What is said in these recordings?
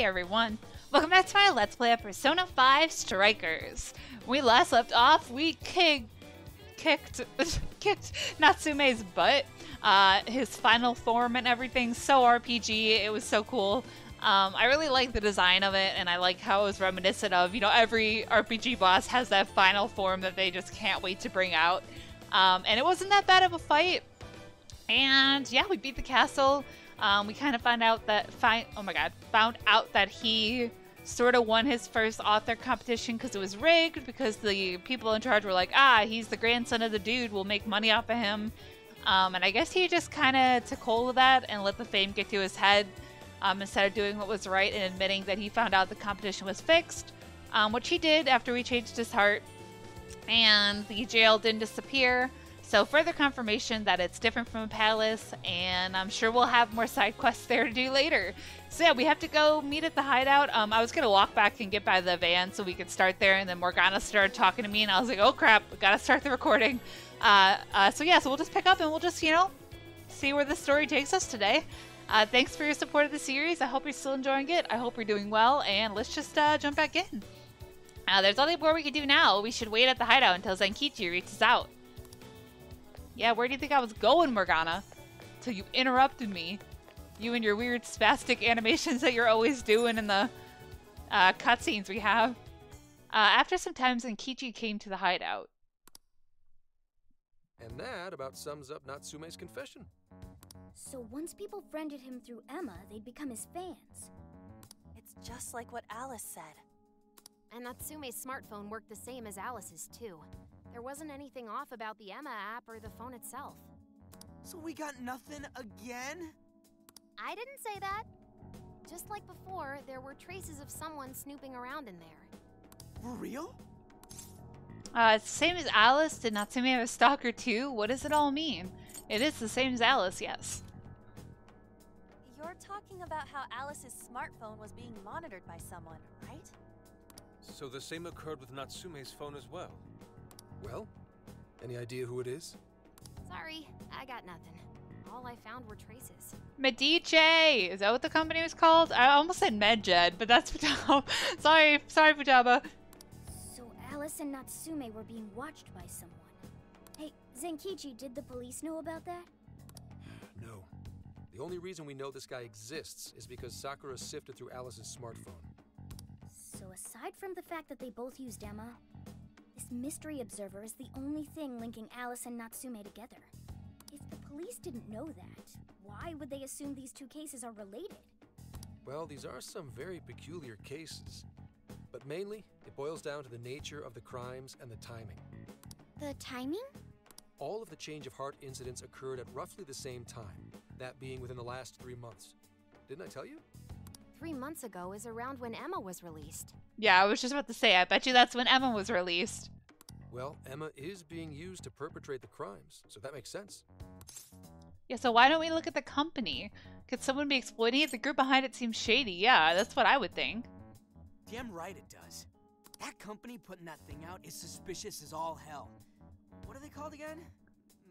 Hey everyone! Welcome back to my Let's Play of Persona 5 Strikers. When we last left off, we kick, kicked kicked Natsume's butt. Uh, his final form and everything, so RPG, it was so cool. Um, I really like the design of it, and I like how it was reminiscent of, you know, every RPG boss has that final form that they just can't wait to bring out. Um, and it wasn't that bad of a fight. And yeah, we beat the castle. Um, we kind of found out that find oh my god found out that he sort of won his first author competition because it was rigged because the people in charge were like ah he's the grandson of the dude we'll make money off of him. Um, and I guess he just kind of took hold of that and let the fame get to his head um, instead of doing what was right and admitting that he found out the competition was fixed um, which he did after we changed his heart. And the jail didn't disappear so further confirmation that it's different from a palace, and I'm sure we'll have more side quests there to do later. So yeah, we have to go meet at the hideout. Um, I was gonna walk back and get by the van so we could start there, and then Morgana started talking to me, and I was like, oh crap, we gotta start the recording. Uh, uh, so yeah, so we'll just pick up and we'll just, you know, see where the story takes us today. Uh, thanks for your support of the series. I hope you're still enjoying it. I hope you're doing well, and let's just uh, jump back in. Uh, there's nothing more we can do now. We should wait at the hideout until Zenkichi reaches out. Yeah, where do you think I was going, Morgana? Till you interrupted me. You and your weird spastic animations that you're always doing in the uh, cutscenes we have. Uh, after some time, Zenkichi came to the hideout. And that about sums up Natsume's confession. So once people friended him through Emma, they'd become his fans. It's just like what Alice said. And Natsume's smartphone worked the same as Alice's, too. There wasn't anything off about the Emma app or the phone itself. So we got nothing again? I didn't say that. Just like before, there were traces of someone snooping around in there. For real? Uh, it's the same as Alice. Did not Natsume have a stalker too? What does it all mean? It is the same as Alice, yes. You're talking about how Alice's smartphone was being monitored by someone, right? So the same occurred with Natsume's phone as well? Well, any idea who it is? Sorry, I got nothing. All I found were traces. Medici! Is that what the company was called? I almost said Medjed, but that's Futaba. sorry, sorry, Futaba. So Alice and Natsume were being watched by someone. Hey, Zenkichi, did the police know about that? No. The only reason we know this guy exists is because Sakura sifted through Alice's smartphone. So aside from the fact that they both used Emma, this mystery observer is the only thing linking Alice and Natsume together. If the police didn't know that, why would they assume these two cases are related? Well, these are some very peculiar cases. But mainly, it boils down to the nature of the crimes and the timing. The timing? All of the change of heart incidents occurred at roughly the same time, that being within the last three months. Didn't I tell you? Three months ago is around when Emma was released. Yeah, I was just about to say, I bet you that's when Emma was released. Well, Emma is being used to perpetrate the crimes, so that makes sense. Yeah, so why don't we look at the company? Could someone be exploiting it? The group behind it seems shady. Yeah, that's what I would think. Damn right it does. That company putting that thing out is suspicious as all hell. What are they called again?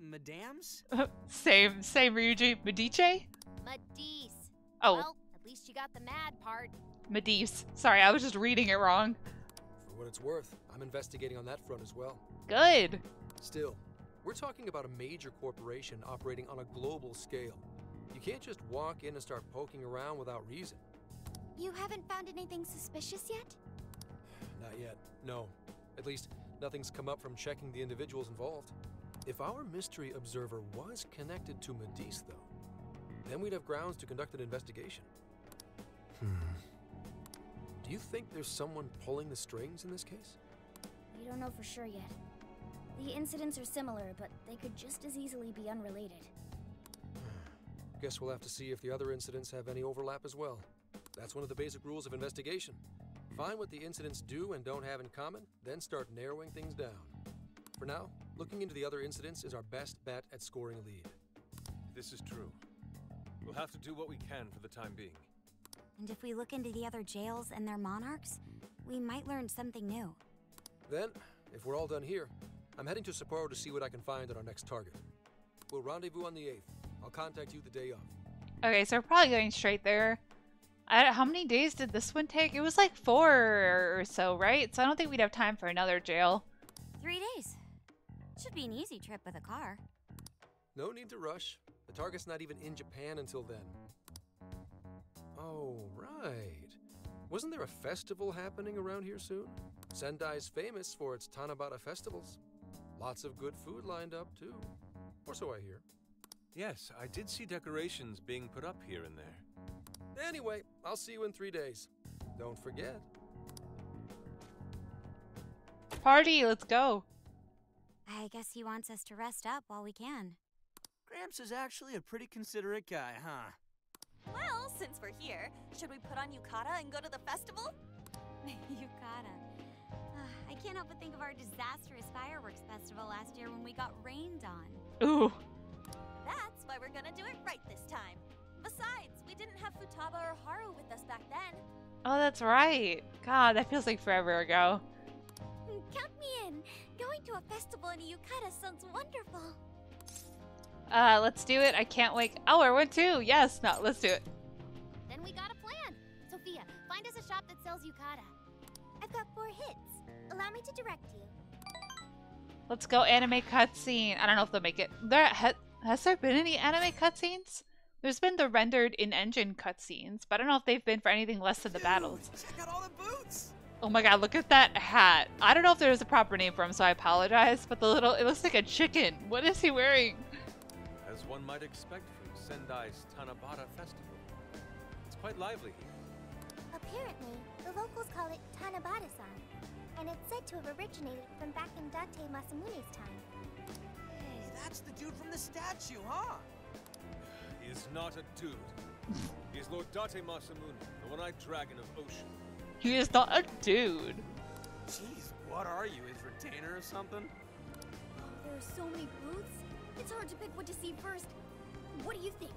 Madams? same, same Ryuji. Medici? Medice. Oh. Well, at least you got the mad part. Medice. Sorry, I was just reading it wrong. For what it's worth, I'm investigating on that front as well. Good. Still, we're talking about a major corporation operating on a global scale. You can't just walk in and start poking around without reason. You haven't found anything suspicious yet? Not yet, no. At least, nothing's come up from checking the individuals involved. If our mystery observer was connected to Madicce, though, then we'd have grounds to conduct an investigation. Hmm. Do you think there's someone pulling the strings in this case? We don't know for sure yet. The incidents are similar, but they could just as easily be unrelated. Guess we'll have to see if the other incidents have any overlap as well. That's one of the basic rules of investigation. Find what the incidents do and don't have in common, then start narrowing things down. For now, looking into the other incidents is our best bet at scoring a lead. This is true. We'll have to do what we can for the time being. And if we look into the other jails and their monarchs, we might learn something new. Then, if we're all done here, I'm heading to Sapporo to see what I can find at our next target. We'll rendezvous on the 8th. I'll contact you the day of. Okay, so we're probably going straight there. I, how many days did this one take? It was like four or so, right? So I don't think we'd have time for another jail. Three days. Should be an easy trip with a car. No need to rush. The target's not even in Japan until then. Oh, right. Wasn't there a festival happening around here soon? Sendai's famous for its Tanabata festivals. Lots of good food lined up, too. Or so I hear. Yes, I did see decorations being put up here and there. Anyway, I'll see you in three days. Don't forget. Party, let's go. I guess he wants us to rest up while we can. Gramps is actually a pretty considerate guy, huh? Well, since we're here, should we put on yukata and go to the festival? Yukata. Uh, I can't help but think of our disastrous fireworks festival last year when we got rained on. Ooh. That's why we're gonna do it right this time. Besides, we didn't have Futaba or Haru with us back then. Oh, that's right. God, that feels like forever ago. Count me in. Going to a festival in a yukata sounds wonderful. Uh, let's do it. I can't wait. Oh, I went too. Yes, no, let's do it. Then we got a plan. Sophia, find us a shop that sells yukata. I've got four hits. Allow me to direct you. Let's go anime cutscene. I don't know if they'll make it. There ha has there been any anime cutscenes? There's been the rendered in-engine cutscenes, but I don't know if they've been for anything less than the Dude, battles. Check out all the boots! Oh my god, look at that hat. I don't know if there's a proper name for him, so I apologize, but the little it looks like a chicken. What is he wearing? As one might expect from Sendai's Tanabata Festival. It's quite lively here. Apparently, the locals call it Tanabata-san, and it's said to have originated from back in Date Masamune's time. Hey, that's the dude from the statue, huh? He is not a dude. He is Lord Date Masamune, the one-eyed dragon of Oshu. He is not a dude. Jeez, what are you, his retainer or something? Oh, there are so many booths. It's hard to pick what to see first. What do you think?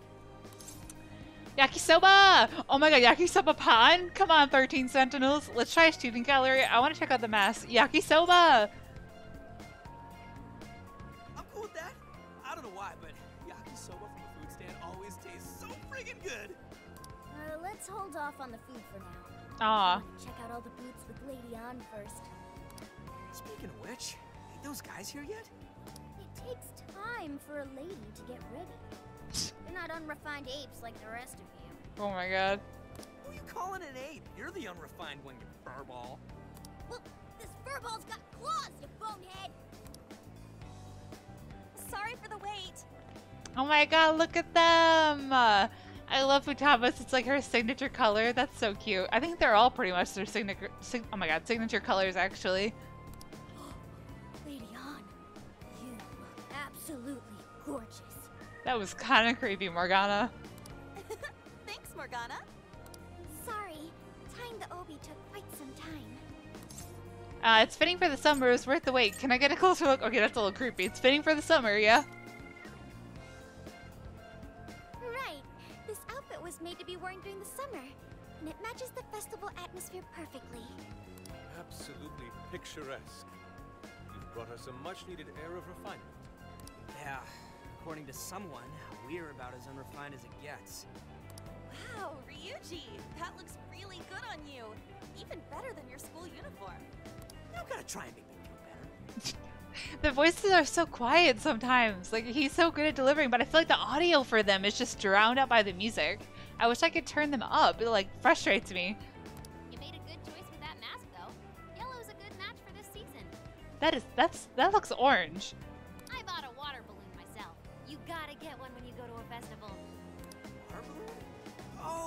Yakisoba! Oh my god, Yakisoba Pan? Come on, 13 Sentinels. Let's try a student gallery. I want to check out the mask. Yakisoba! I'm cool with that. I don't know why, but yakisoba from the food stand always tastes so friggin' good. Uh, let's hold off on the food for now. Aw. Check out all the booths with Lady Ann first. Speaking of which, ain't those guys here yet? It takes time for a lady to get ready. They're not unrefined apes like the rest of you. Oh my god. Who are you calling an ape? You're the unrefined one, you furball. Well, this furball's got claws, you bonehead! Sorry for the wait. Oh my god, look at them! Uh, I love Futaba's. It's like her signature color. That's so cute. I think they're all pretty much their signature. Sig- oh my god, signature colors actually. That was kind of creepy, Morgana. Thanks, Morgana. Sorry, tying the obi took quite some time. Uh, it's fitting for the summer. It's worth the wait. Can I get a closer look? Okay, that's a little creepy. It's fitting for the summer, yeah? Right, this outfit was made to be worn during the summer, and it matches the festival atmosphere perfectly. Absolutely picturesque. You've brought us a much-needed air of refinement. Yeah, according to someone, we're about as unrefined as it gets. Wow, Ryuji, that looks really good on you. Even better than your school uniform. You don't gotta try and make me feel better. The voices are so quiet sometimes. Like, he's so good at delivering, but I feel like the audio for them is just drowned out by the music. I wish I could turn them up. It, like, frustrates me. You made a good choice with that mask, though. Yellow's a good match for this season. That is, that's, that looks orange.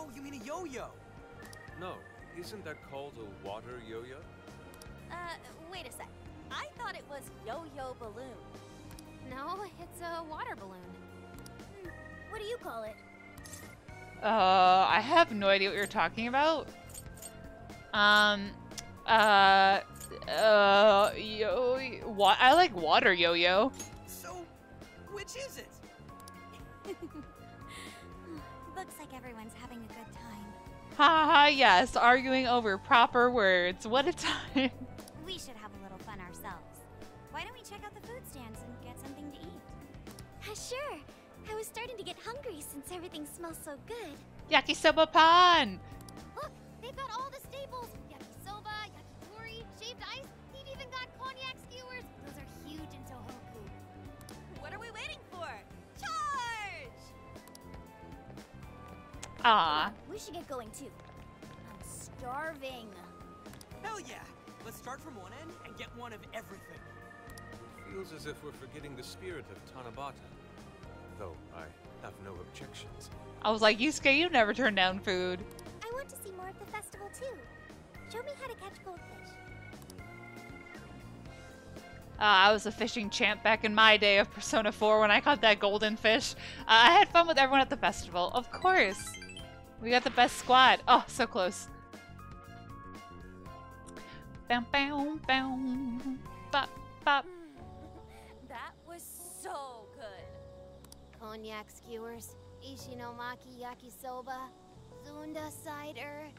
Oh, you mean a yo-yo? No, isn't that called a water yo-yo? Uh, wait a sec. I thought it was yo-yo balloon. No, it's a water balloon. What do you call it? Uh, I have no idea what you're talking about. Um, uh, uh, yo, wa- I like water yo-yo. So, which is it? Looks like everyone's having a good time. Ha ha, yes, arguing over proper words. What a time. We should have a little fun ourselves. Why don't we check out the food stands and get something to eat? Uh, sure. I was starting to get hungry since everything smells so good. Yakisoba pan! Look, they've got all the staples. Yakisoba, yakitori, shaved ice. They've even got konjac skewers Ah. We should get going too. I'm starving. Hell yeah! Let's start from one end and get one of everything. Feels as if we're forgetting the spirit of Tanabata. Though I have no objections. I was like, Yusuke, you never turn down food. I want to see more of the festival too. Show me how to catch goldfish. Uh, I was a fishing champ back in my day of Persona 4 when I caught that golden fish. Uh, I had fun with everyone at the festival. Of course. We got the best squad. Oh, so close. Bam, bam, bam. Bop, bop. Hmm, that was so good. Konjac skewers, Ishinomaki yakisoba, Zunda cider.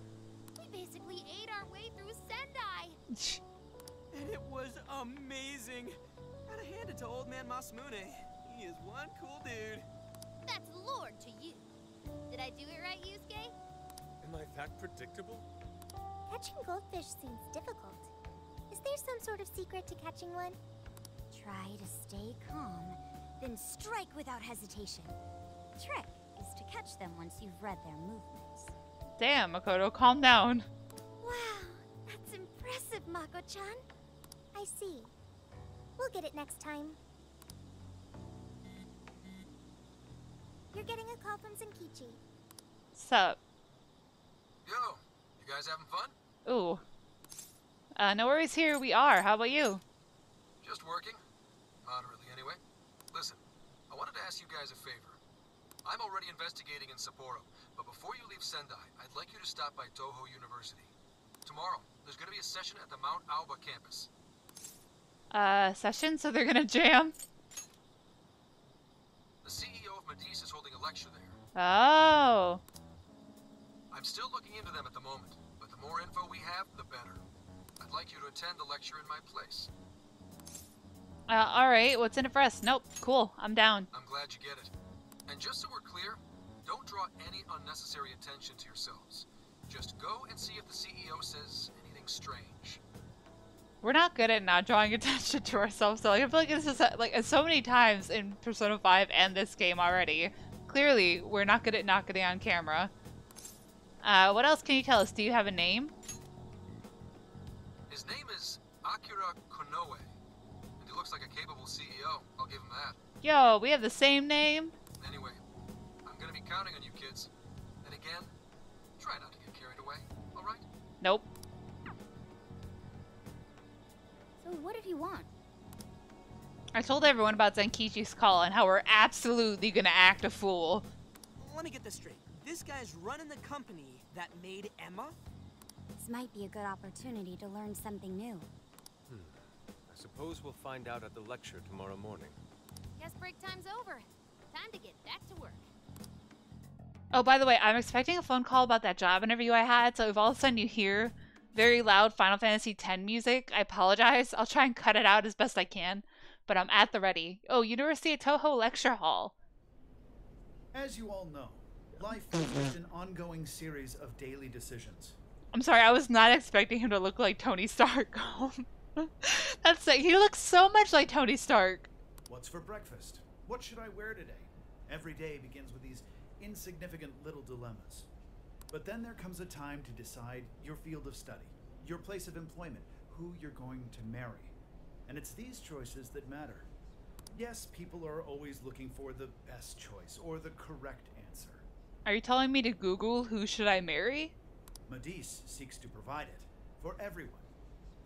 We basically ate our way through Sendai. And it was amazing. Gotta hand it to old man Masamune. He is one cool dude. That's lord to you. Did I do it right, Yusuke? Am I that predictable? Catching goldfish seems difficult. Is there some sort of secret to catching one? Try to stay calm, then strike without hesitation. Trick is to catch them once you've read their movements. Damn, Makoto, calm down. Wow, that's impressive, Mako-chan. I see. We'll get it next time. You're getting a call from Zenkichi. Sup? Yo, you guys having fun? Ooh. Uh, no worries here. We are. How about you? Just working? Moderately, anyway. Listen, I wanted to ask you guys a favor. I'm already investigating in Sapporo, but before you leave Sendai, I'd like you to stop by Toho University. Tomorrow, there's going to be a session at the Mount Aoba campus. Uh, session? So they're gonna jam? The CEO of Madicce is holding a lecture there. Oh. I'm still looking into them at the moment, but the more info we have, the better. I'd like you to attend the lecture in my place. Uh, alright. What's in it for us? Nope. Cool. I'm down. I'm glad you get it. And just so we're clear, don't draw any unnecessary attention to yourselves. Just go and see if the CEO says anything strange. We're not good at not drawing attention to ourselves, so like, I feel like this is uh, like so many times in Persona 5 and this game already. Clearly, we're not good at not getting on camera. Uh, what else can you tell us? Do you have a name? His name is Akira Konoe, and he looks like a capable CEO. I'll give him that. Yo, we have the same name. Anyway, I'm gonna be counting on you kids. And again, try not to get carried away, alright? Nope. So what did he want? I told everyone about Zenkichi's call and how we're absolutely gonna act a fool. Let me get this straight. This guy's running the company that made Emma? This might be a good opportunity to learn something new. Hmm. I suppose we'll find out at the lecture tomorrow morning. Guess break time's over. Time to get back to work. Oh, by the way, I'm expecting a phone call about that job interview I had, so if all of a sudden you hear very loud Final Fantasy X music, I apologize. I'll try and cut it out as best I can, but I'm at the ready. Oh, University of Toho Lecture Hall. As you all know, life is an ongoing series of daily decisions. I'm sorry, I was not expecting him to look like Tony Stark. That's it. He looks so much like Tony Stark. What's for breakfast? What should I wear today? Every day begins with these insignificant little dilemmas. But then there comes a time to decide your field of study, your place of employment, who you're going to marry. And it's these choices that matter. Yes, people are always looking for the best choice or the correct answer. Are you telling me to Google who should I marry? Madicce seeks to provide it for everyone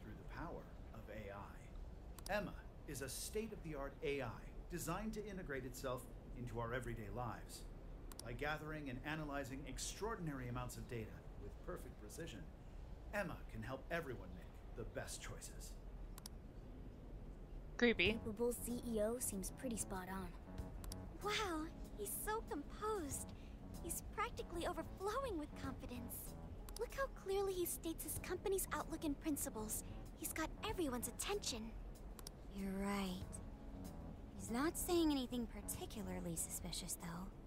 through the power of AI. Emma is a state of the art AI designed to integrate itself into our everyday lives. By gathering and analyzing extraordinary amounts of data with perfect precision, Emma can help everyone make the best choices. Creepy. Capable CEO seems pretty spot on. Wow, he's so composed. He's practically overflowing with confidence. Look how clearly he states his company's outlook and principles. He's got everyone's attention. You're right. He's not saying anything particularly suspicious, though.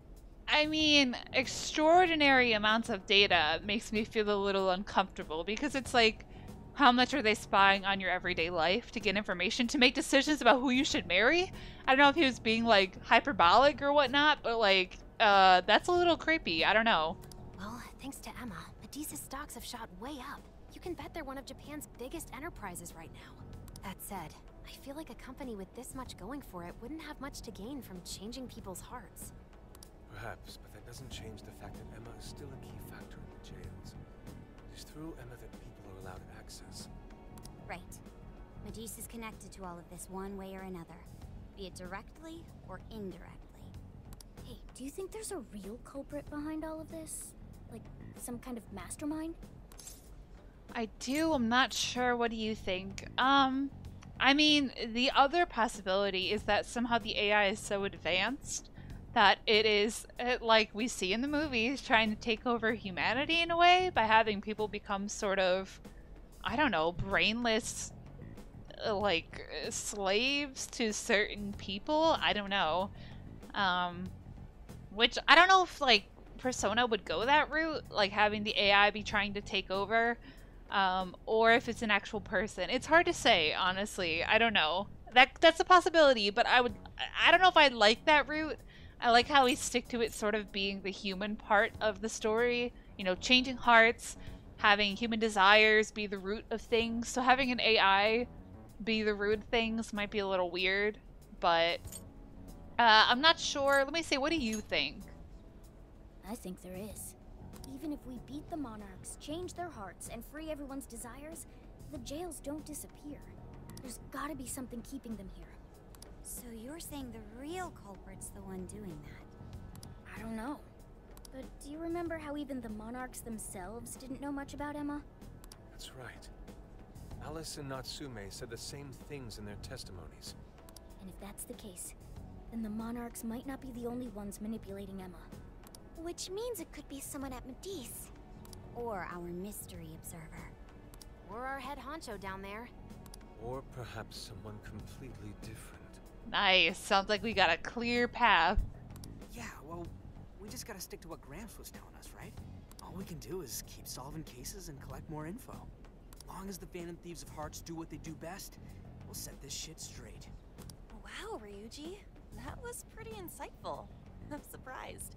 I mean, extraordinary amounts of data makes me feel a little uncomfortable because it's like, how much are they spying on your everyday life to get information to make decisions about who you should marry? I don't know if he was being like hyperbolic or whatnot, but like, uh, that's a little creepy. I don't know. Well, thanks to Emma, Madicce's stocks have shot way up. You can bet they're one of Japan's biggest enterprises right now. That said, I feel like a company with this much going for it wouldn't have much to gain from changing people's hearts. Perhaps, but that doesn't change the fact that Emma is still a key factor in the jails. It is through Emma that people are allowed access. Right. Madicce is connected to all of this one way or another, be it directly or indirectly. Hey, do you think there's a real culprit behind all of this? Like, some kind of mastermind? I do. I'm not sure. What do you think? Um, I mean, the other possibility is that somehow the AI is so advanced that it is, eh, like we see in the movies, trying to take over humanity in a way by having people become sort of, I don't know, brainless, uh, like uh, slaves to certain people. I don't know. Um, which I don't know if like Persona would go that route, like having the AI be trying to take over, um, or if it's an actual person. It's hard to say, honestly. I don't know. That that's a possibility, but I would. I don't know if I like that route. I like how we stick to it sort of being the human part of the story. You know, changing hearts, having human desires be the root of things. So having an AI be the root of things might be a little weird, but uh, I'm not sure. Let me see. What do you think? I think there is. Even if we beat the monarchs, change their hearts, and free everyone's desires, the jails don't disappear. There's gotta be something keeping them here. So you're saying the real culprit's the one doing that? I don't know. But do you remember how even the monarchs themselves didn't know much about Emma? That's right. Alice and Natsume said the same things in their testimonies. And if that's the case, then the monarchs might not be the only ones manipulating Emma. Which means it could be someone at Madicce's. Or our mystery observer. Or our head honcho down there. Or perhaps someone completely different. Nice. Sounds like we got a clear path. Yeah, well, we just gotta stick to what Gramps was telling us, right? All we can do is keep solving cases and collect more info. As long as the Phantom Thieves of Hearts do what they do best, we'll set this shit straight. Wow, Ryuji. That was pretty insightful. I'm surprised.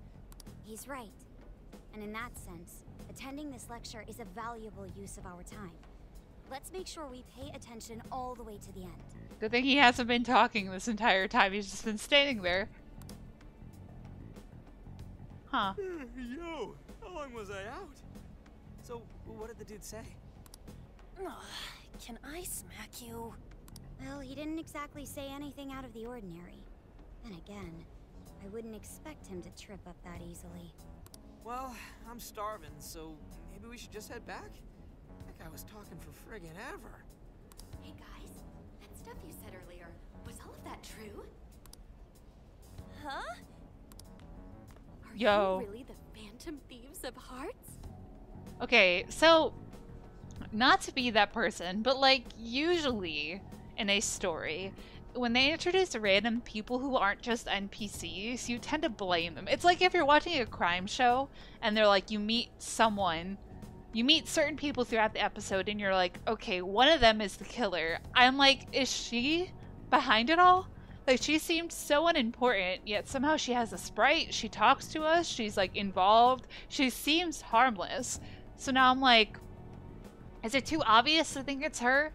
He's right. And in that sense, attending this lecture is a valuable use of our time. Let's make sure we pay attention all the way to the end. Good thing he hasn't been talking this entire time. He's just been standing there. Huh. Yo, how long was I out? So, what did the dude say? Can I smack you? Well, he didn't exactly say anything out of the ordinary. Then again, I wouldn't expect him to trip up that easily. Well, I'm starving, so maybe we should just head back? That guy was talking for friggin' ever. Stuff you said earlier, was all of that true? Huh? Are Yo. you really the Phantom Thieves of Hearts? Okay, so not to be that person, but like usually in a story, when they introduce random people who aren't just NPCs, you tend to blame them. It's like if you're watching a crime show and they're like, you meet someone, you meet certain people throughout the episode, and you're like, okay, one of them is the killer. I'm like, is she behind it all? Like, she seemed so unimportant, yet somehow she has a sprite, she talks to us, she's like involved, she seems harmless. So now I'm like, is it too obvious to think it's her?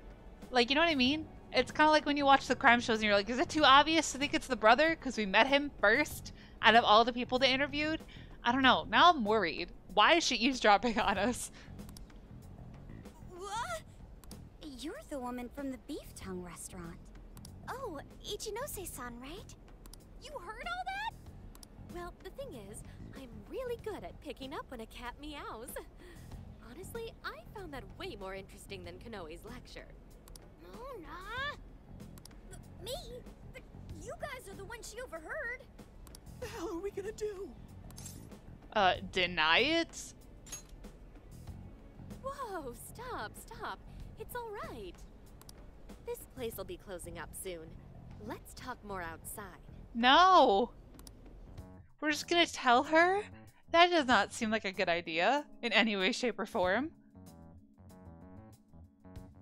Like, you know what I mean? It's kind of like when you watch the crime shows and you're like, is it too obvious to think it's the brother because we met him first out of all the people they interviewed? I don't know. Now I'm worried. Why is she eavesdropping on us? You're the woman from the Beef Tongue restaurant. Oh, Ichinose-san, right? You heard all that? Well, the thing is, I'm really good at picking up when a cat meows. Honestly, I found that way more interesting than Konoe's lecture. Mona! Me? But you guys are the ones she overheard. The hell are we gonna do? Uh, deny it? Whoa, stop, stop. It's all right. This place will be closing up soon. Let's talk more outside. No. We're just gonna tell her? That does not seem like a good idea in any way, shape, or form.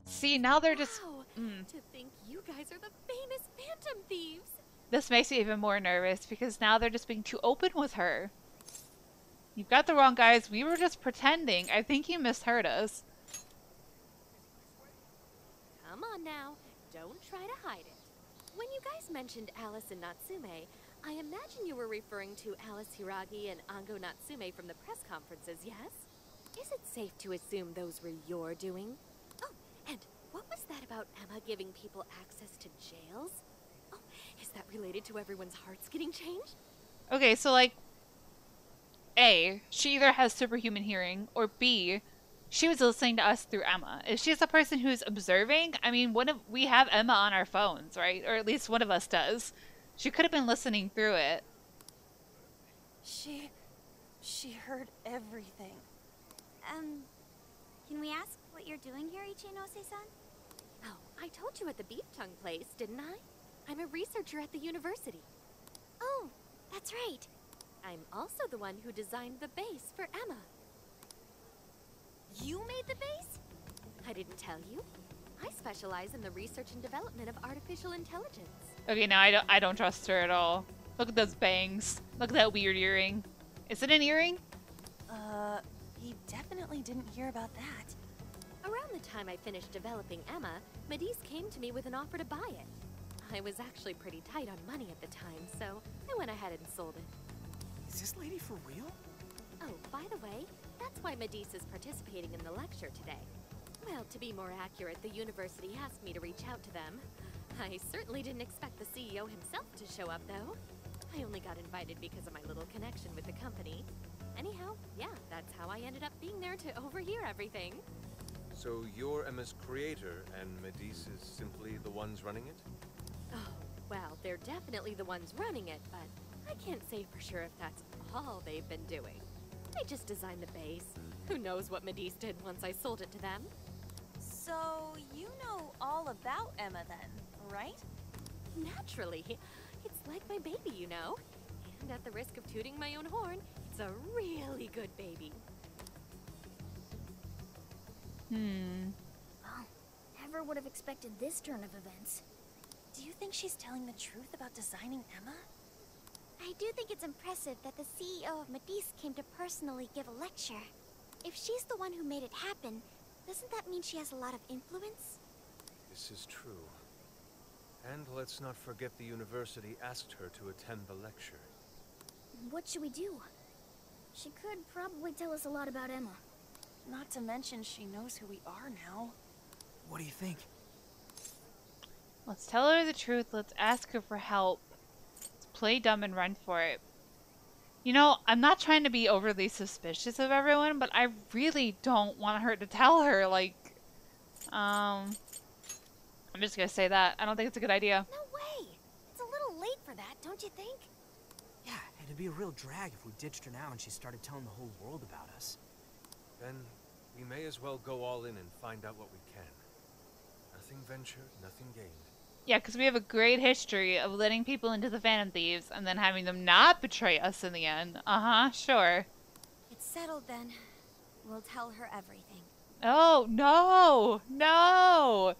See, now they're just. Wow, Mm. To think you guys are the famous Phantom Thieves. This makes me even more nervous because now they're just being too open with her. You've got the wrong guys. We were just pretending. I think you misheard us. Come on now, don't try to hide it. When you guys mentioned Alice and Natsume, I imagine you were referring to Alice Hiiragi and Ango Natsume from the press conferences, yes? Is it safe to assume those were your doing? Oh, and what was that about Emma giving people access to jails? Oh, is that related to everyone's hearts getting changed? Okay, so like A, she either has superhuman hearing, or B, she was listening to us through Emma. If she's a person who's observing, I mean, one of we have Emma on our phones, right? Or at least one of us does. She could have been listening through it. She. she heard everything. Um, can we ask what you're doing here, Ichinose-san? Oh, I told you at the beef tongue place, didn't I? I'm a researcher at the university. Oh, that's right. I'm also the one who designed the base for Emma. You made the base? I didn't tell you. I specialize in the research and development of artificial intelligence. Okay, now I don't I don't trust her at all. Look at those bangs. Look at that weird earring. Is it an earring? Uh, he definitely didn't hear about that. Around the time I finished developing Emma, Madicce came to me with an offer to buy it. I was actually pretty tight on money at the time, so I went ahead and sold it. Is this lady for real? Oh, by the way, that's why Madicce is participating in the lecture today. Well, to be more accurate, the university asked me to reach out to them. I certainly didn't expect the CEO himself to show up, though. I only got invited because of my little connection with the company. Anyhow, yeah, that's how I ended up being there to overhear everything. So you're Emma's creator, and Madicce is simply the ones running it? Oh, well, they're definitely the ones running it, but I can't say for sure if that's all they've been doing. I just designed the base. Who knows what Madicce did once I sold it to them? So, you know all about Emma then, right? Naturally. It's like my baby, you know. And at the risk of tooting my own horn, it's a really good baby. Hmm. Well, never would have expected this turn of events. Do you think she's telling the truth about designing Emma? I do think it's impressive that the CEO of Madicce came to personally give a lecture. If she's the one who made it happen, doesn't that mean she has a lot of influence? This is true. And let's not forget the university asked her to attend the lecture. What should we do? She could probably tell us a lot about Emma. Not to mention she knows who we are now. What do you think? Let's tell her the truth. Let's ask her for help. Let's play dumb and run for it. You know, I'm not trying to be overly suspicious of everyone, but I really don't want her to tell her, like, um, I'm just gonna say that. I don't think it's a good idea. No way! It's a little late for that, don't you think? Yeah, it'd be a real drag if we ditched her now and she started telling the whole world about us. Then we may as well go all in and find out what we can. Nothing ventured, nothing gained. Yeah, because we have a great history of letting people into the Phantom Thieves and then having them not betray us in the end. Uh huh, sure. It's settled then. We'll tell her everything. Oh, no! No!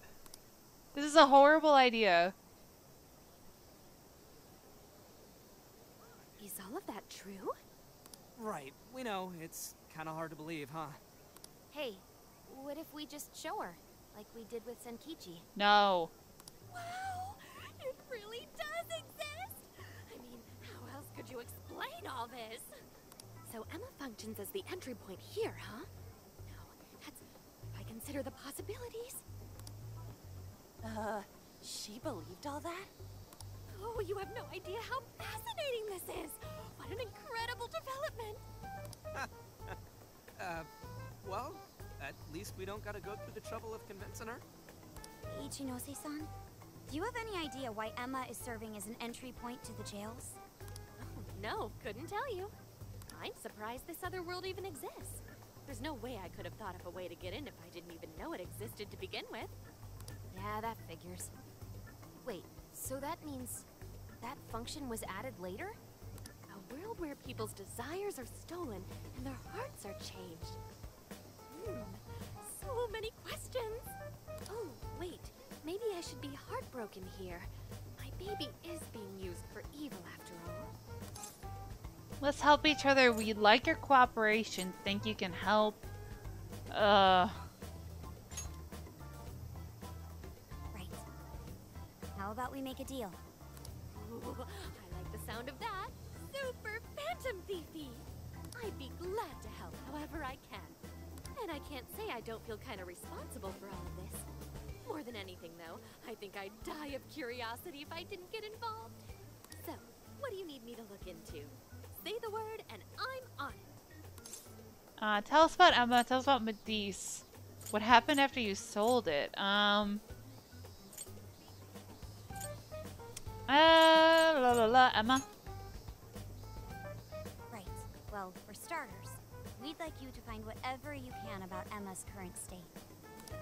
This is a horrible idea. Is all of that true? Right, we know. It's kind of hard to believe, huh? Hey, what if we just show her? Like we did with Zenkichi. No. Wow! It really does exist! I mean, how else could you explain all this? So Emma functions as the entry point here, huh? No, that's... if I consider the possibilities... Uh, she believed all that? Oh, you have no idea how fascinating this is! What an incredible development! uh, well, at least we don't gotta go through the trouble of convincing her. Ichinose-san, do you have any idea why Emma is serving as an entry point to the jails? Oh, no, couldn't tell you. I'm surprised this other world even exists. There's no way I could have thought of a way to get in if I didn't even know it existed to begin with. Yeah, that figures. Wait, so that means that function was added later? A world where people's desires are stolen and their hearts are changed. Hmm, so many questions. Oh, wait, maybe I should be heartbroken here. My baby is being used for evil after all. Let's help each other. We like your cooperation. Think you can help. Uh. Right. How about we make a deal? Ooh, I like the sound of that. Super Phantom Thiefy! I'd be glad to help however I can. And I can't say I don't feel kind of responsible for all of this. More than anything, though, I think I'd die of curiosity if I didn't get involved. So, what do you need me to look into? Say the word and I'm on it. Uh, tell us about Emma. Tell us about Medice. What happened after you sold it? Um. Uh, la la la, Emma. Right. Well, for starters, we'd like you to find whatever you can about Emma's current state.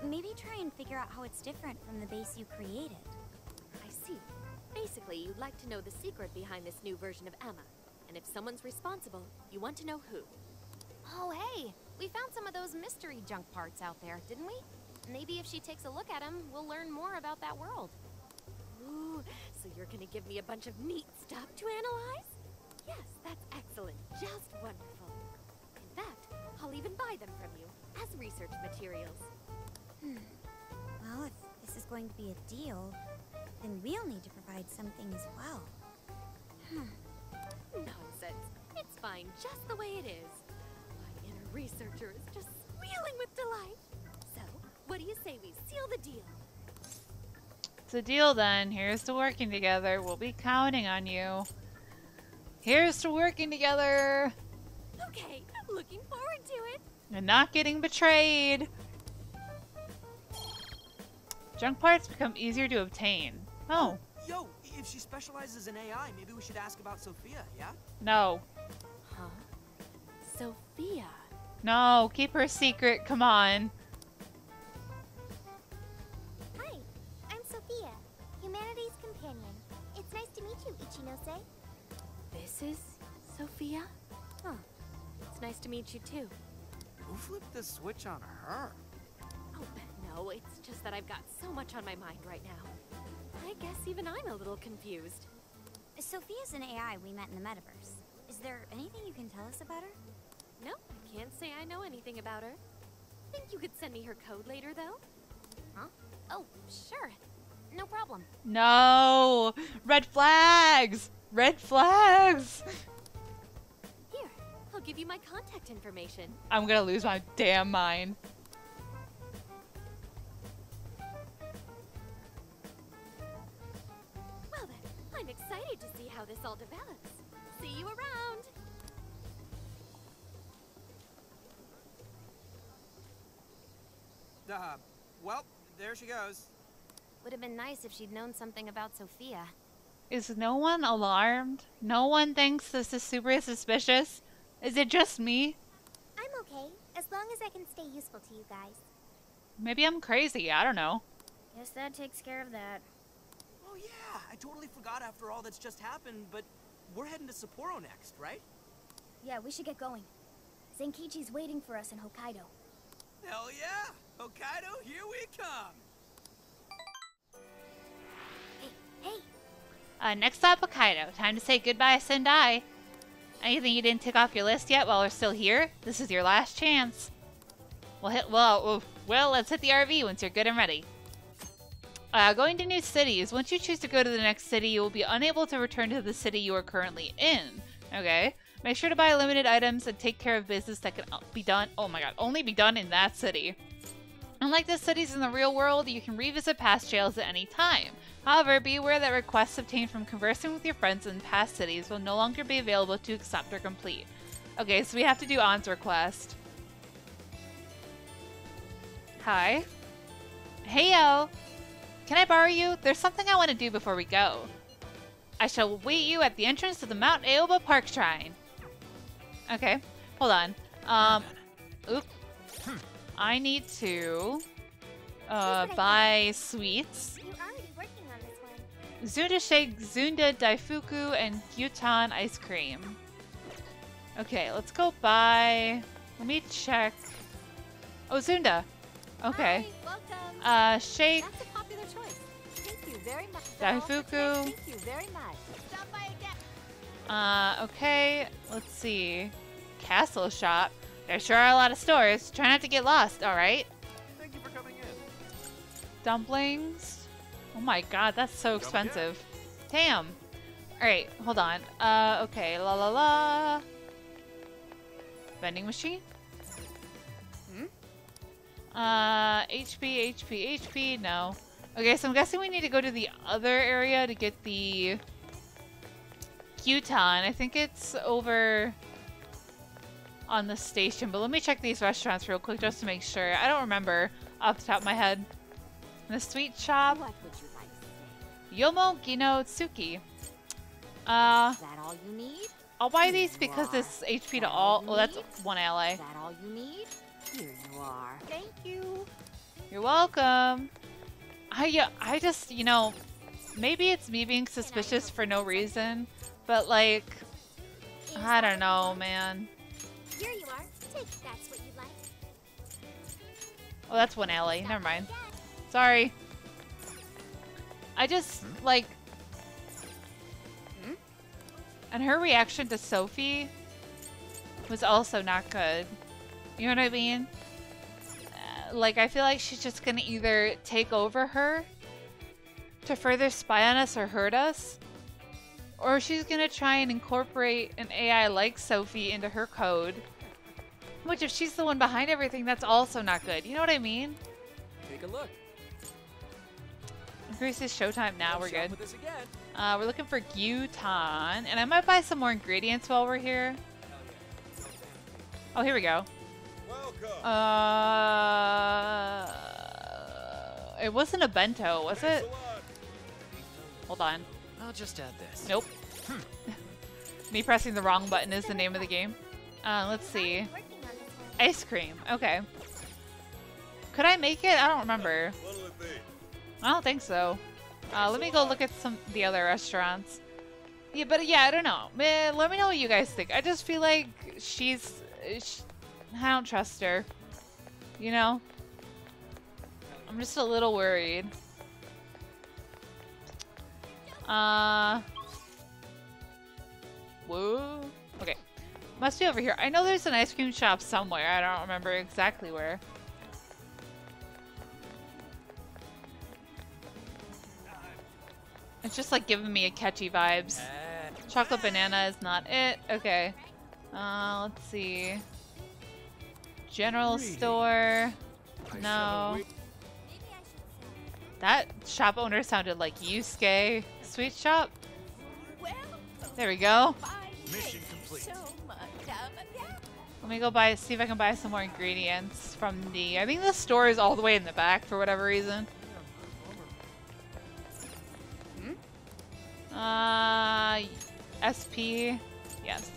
Maybe try and figure out how it's different from the base you created. I see. Basically, you'd like to know the secret behind this new version of Emma. And if someone's responsible, you want to know who. Oh, hey, we found some of those mystery junk parts out there, didn't we? Maybe if she takes a look at them, we'll learn more about that world. Ooh, so you're gonna give me a bunch of neat stuff to analyze? Yes, that's excellent. Just wonderful. In fact, I'll even buy them from you as research materials. Hmm. Well, if this is going to be a deal, then we'll need to provide something as well. Hmm. Nonsense. It's fine just the way it is. My inner researcher is just squealing with delight. So, what do you say we seal the deal? It's a deal then. Here's to working together. We'll be counting on you. Here's to working together Okay, looking forward to it. and not getting betrayed. Junk parts become easier to obtain. Oh, Yo, if she specializes in AI, maybe we should ask about Sophia, yeah? no. Huh? Sophia. No, keep her secret. Come on. Hi, I'm Sophia, humanity's companion. It's nice to meet you, Ichinose. This is Sophia? Huh. It's nice to meet you too. Who flipped the switch on her? Oh, no, it's just that I've got so much on my mind right now. I guess even I'm a little confused. Sophia's an AI we met in the metaverse. Is there anything you can tell us about her? No, I can't say I know anything about her. Think you could send me her code later, though? Huh? Oh, sure. No problem. No! Red flags! Red flags! Here, I'll give you my contact information. I'm gonna lose my damn mind. Excited to see how this all develops. See you around! Uh, well, there she goes. Would have been nice if she'd known something about Sophia. Is no one alarmed? No one thinks this is super suspicious? Is it just me? I'm okay, as long as I can stay useful to you guys. Maybe I'm crazy. I don't know. Guess that takes care of that. Oh yeah, I totally forgot after all that's just happened, but we're heading to Sapporo next, right? Yeah, we should get going. Zenkichi's waiting for us in Hokkaido. Hell yeah! Hokkaido, here we come! Hey, Uh, next stop, Hokkaido. Time to say goodbye, Sendai. Anything you didn't tick off your list yet while we're still here? This is your last chance. Well, hit well. Well, let's hit the RV once you're good and ready. Uh, going to new cities. Once you choose to go to the next city, you will be unable to return to the city you are currently in. Okay. Make sure to buy limited items and take care of business that can be done. Oh my god, only be done in that city. Unlike the cities in the real world, you can revisit past jails at any time. However, be aware that requests obtained from conversing with your friends in past cities will no longer be available to accept or complete. Okay, so we have to do Ann's request. Hi. Heyo! Can I borrow you? There's something I want to do before we go. I shall wait you at the entrance to the Mount Aoba Park Shrine. Okay, hold on. Um, oop. I need to uh, buy sweets. You're already working on this one. Zunda Shake, Zunda Daifuku, and Gyutan ice cream. Okay, let's go buy. Let me check. Oh, Zunda. Okay. Hi, welcome. Uh, Shake, very much. for all the Daifuku. Thank you very much. Stop by again. Uh, okay, let's see. Castle shop. There sure are a lot of stores. Try not to get lost, alright? Thank you for coming in. Dumplings? Oh my god, that's so expensive. Damn. Alright, hold on. Uh, okay, la la la. Vending machine? Hmm? Uh, HP, HP, HP, no. Okay, so I'm guessing we need to go to the other area to get the Gyutan. I think it's over on the station, but let me check these restaurants real quick just to make sure. I don't remember off the top of my head. The sweet shop. What would you like? Yomo Gino Tsuki. Uh, Is that all you need? I'll buy these because this HP to all. Well, that's one ally. Is that all you need? Here you are. Thank you. You're welcome. I yeah, I just you know, maybe it's me being suspicious for no reason, but like, I don't know, man. Here you are. Take that's what you'd like. Oh, that's one ally. Never mind. Sorry. I just hmm? like, hmm? and her reaction to Sophie was also not good. You know what I mean? Like, I feel like she's just gonna either take over her to further spy on us or hurt us, or she's gonna try and incorporate an AI like Sophie into her code. Which, if she's the one behind everything, that's also not good. You know what I mean? Take a look. Increase is showtime now. We're good. With us again. Uh, we're looking for Gyutan, and I might buy some more ingredients while we're here. Oh, here we go. Uh, it wasn't a bento, was it? Hold on. I'll just add this. Nope. Me pressing the wrong button is the name of the game. Uh, let's see. Ice cream. Okay. Could I make it? I don't remember. I don't think so. Uh, let me go look at some the other restaurants. Yeah, but yeah, I don't know. Man, let me know what you guys think. I just feel like she's, sh I don't trust her. You know? I'm just a little worried. Uh. Whoa. Okay. Must be over here. I know there's an ice cream shop somewhere. I don't remember exactly where. It's just like giving me a catchy vibes. Chocolate banana is not it. Okay. Uh, let's see. General store. No. That shop owner sounded like Yusuke. Sweet shop. There we go. Mission complete. Let me go buy, see if I can buy some more ingredients from the, I think the store is all the way in the back for whatever reason. Uh, SP, yes.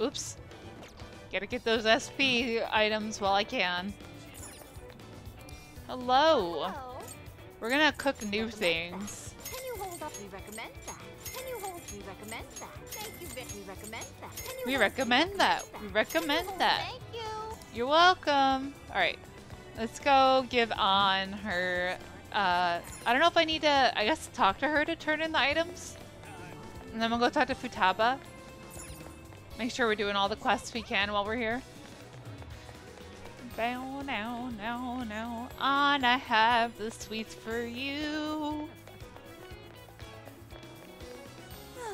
Oops. Gotta get those SP items while I can. Hello. We're gonna cook new things. Can you hold up? We recommend that. Can you hold? We recommend that. Thank you, We recommend that. Can you We recommend that. We recommend that. Thank you. You're welcome. All right, let's go give on her. Uh, I don't know if I need to. I guess talk to her to turn in the items, and then we'll go talk to Futaba. Make sure we're doing all the quests we can while we're here. Bow now, now, now, on I have the sweets for you.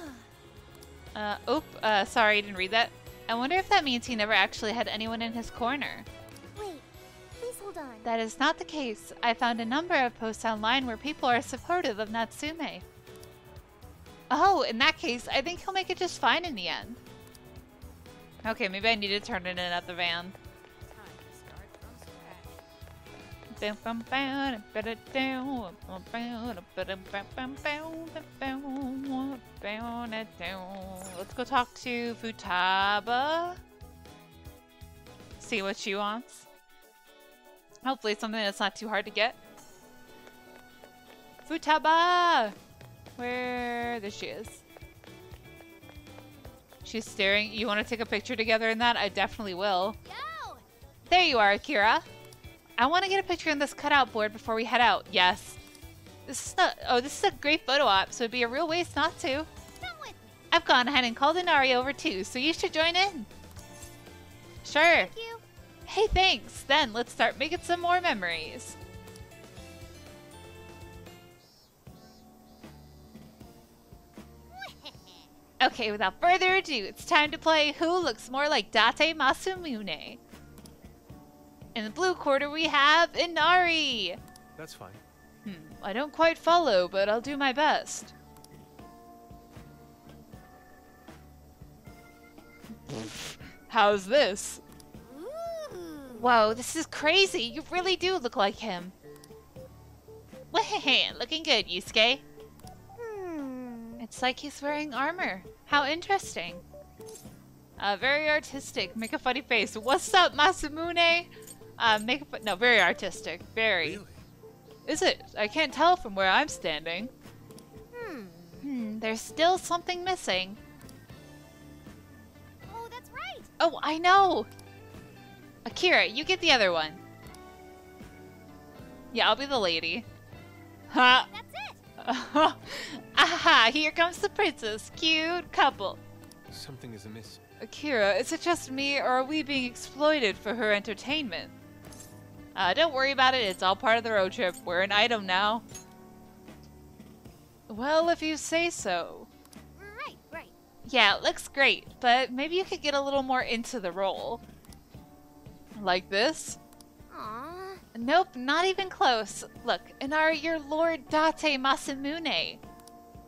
Uh, oop, uh, sorry, I didn't read that. I wonder if that means he never actually had anyone in his corner. Wait, please hold on. That is not the case. I found a number of posts online where people are supportive of Natsume. Oh, in that case, I think he'll make it just fine in the end. Okay, maybe I need to turn it in at the van. Let's go talk to Futaba. See what she wants. Hopefully something that's not too hard to get. Futaba! Where? There she is. She's staring. You want to take a picture together in that? I definitely will. Yo! There you are, Akira. I want to get a picture on this cutout board before we head out. Yes. This is not. Oh, this is a great photo op, so it'd be a real waste not to. I've gone ahead and called Inari over too, so you should join in. Sure. Thank you. Hey, thanks. Then let's start making some more memories. Okay, without further ado, it's time to play Who Looks More Like Date Masamune. In the blue quarter, we have Inari. That's fine. Hmm, I don't quite follow, but I'll do my best. How's this? Whoa, this is crazy. You really do look like him. Looking good, Yusuke. Hmm. It's like he's wearing armor. How interesting. Uh, very artistic. Make a funny face. What's up, Masamune? Uh, make a fu- no, very artistic. Very. Really? Is it? I can't tell from where I'm standing. Hmm. Hmm, there's still something missing. Oh, that's right. Oh, I know! Akira, you get the other one. Yeah, I'll be the lady. Ha! That's it. Aha! Here comes the princess. Cute couple. Something is amiss. Akira, is it just me, or are we being exploited for her entertainment? Uh, don't worry about it. It's all part of the road trip. We're an item now. Well, if you say so. Right, right. Yeah, it looks great, but maybe you could get a little more into the role. Like this? Aww. Nope, not even close. Look, Inari, you're Lord Date Masamune.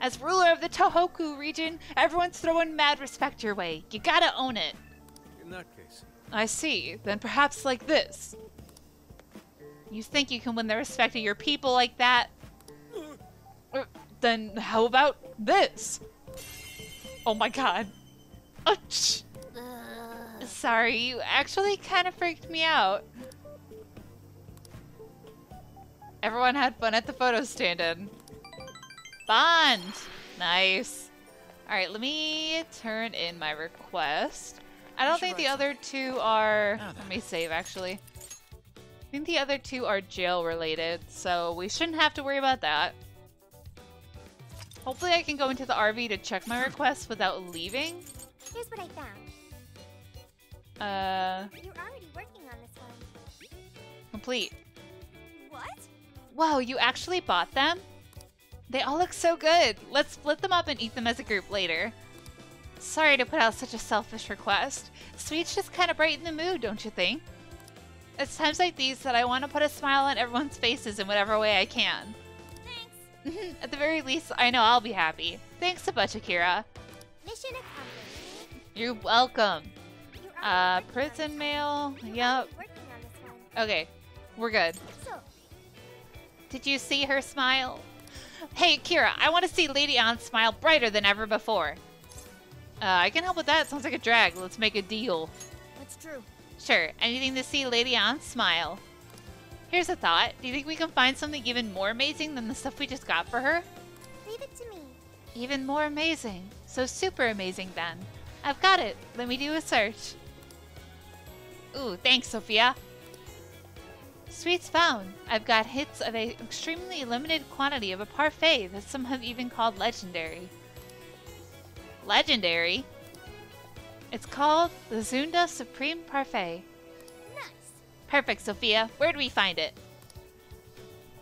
As ruler of the Tohoku region, everyone's throwing mad respect your way. You gotta own it. In that case, I see. Then perhaps like this. You think you can win the respect of your people like that? Uh, Then how about this? Oh my god. Sh- Ugh. Sorry, you actually kind of freaked me out. Everyone had fun at the photo stand-in. Bond! Nice. Alright, let me turn in my request. I don't think the other two are... Let me save, actually. I think the other two are jail-related, so we shouldn't have to worry about that. Hopefully I can go into the RV to check my request without leaving. Here's what I found. Uh, You're already working on this one. complete. What? Whoa, you actually bought them? They all look so good. Let's split them up and eat them as a group later. Sorry to put out such a selfish request. Sweets just kind of brighten the mood, don't you think? It's times like these that I want to put a smile on everyone's faces in whatever way I can. Thanks. At the very least, I know I'll be happy. Thanks a bunch, Akira. Mission accomplished. You're welcome. You're Uh, already working on prison mail. Yep. already working on this one. Okay, we're good. So, Did you see her smile? Hey, Kira, I want to see Lady Ann smile brighter than ever before. Uh, I can help with that. Sounds like a drag. Let's make a deal. that's true. Sure, anything to see Lady Ann smile. Here's a thought. Do you think we can find something even more amazing than the stuff we just got for her? Leave it to me. Even more amazing. So super amazing then. I've got it. Let me do a search. Ooh, thanks, Sophia. Sweets found. I've got hits of an extremely limited quantity of a parfait that some have even called legendary. Legendary? It's called the Zunda Supreme Parfait. Nice. Perfect, Sophia. Where do we find it?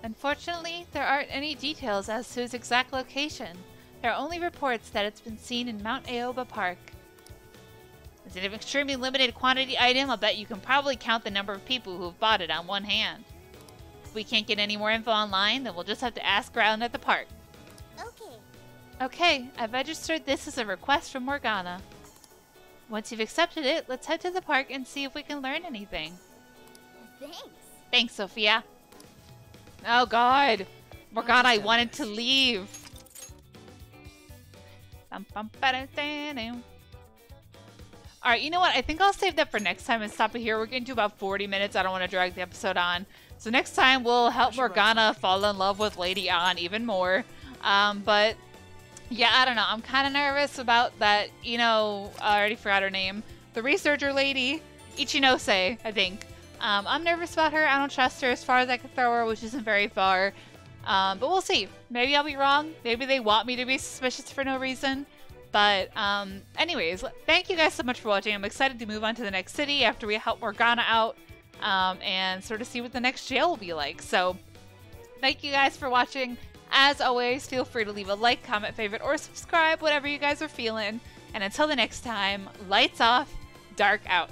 Unfortunately, there aren't any details as to its exact location. There are only reports that it's been seen in Mount Aoba Park. It's an extremely limited quantity item. I'll bet you can probably count the number of people who have bought it on one hand. If we can't get any more info online, then we'll just have to ask around at the park. Okay. Okay, I've registered this as a request from Morgana. Once you've accepted it, let's head to the park and see if we can learn anything. Thanks. Thanks, Sophia. Oh god. Morgana, I wanted to leave. Ba-da-da-dum. Alright, you know what? I think I'll save that for next time and stop it here. We're getting to about 40 minutes. I don't want to drag the episode on. So next time we'll help Morgana fall in love with Lady Ann even more. Um, but yeah, I don't know. I'm kind of nervous about that. You know, I already forgot her name. The researcher lady, Ichinose, I think. Um, I'm nervous about her. I don't trust her as far as I can throw her, which isn't very far. Um, but we'll see. Maybe I'll be wrong. Maybe they want me to be suspicious for no reason. But um, anyways, thank you guys so much for watching. I'm excited to move on to the next city after we help Morgana out um, and sort of see what the next jail will be like. So thank you guys for watching. As always, feel free to leave a like, comment, favorite, or subscribe, whatever you guys are feeling. And until the next time, lights off, dark out.